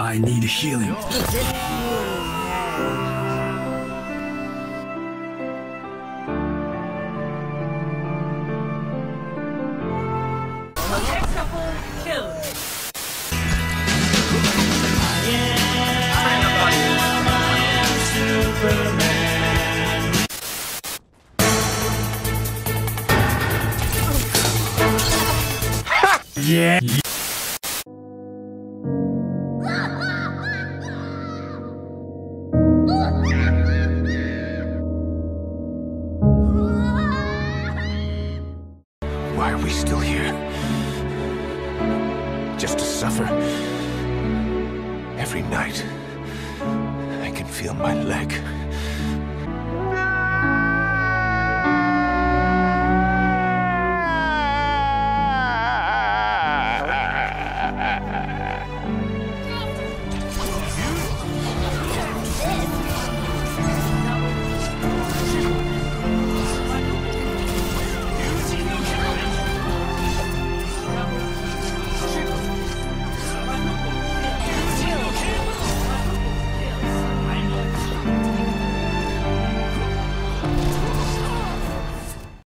I need healing. Yeah. Why are we still here? Just to suffer? Every night, I can feel my leg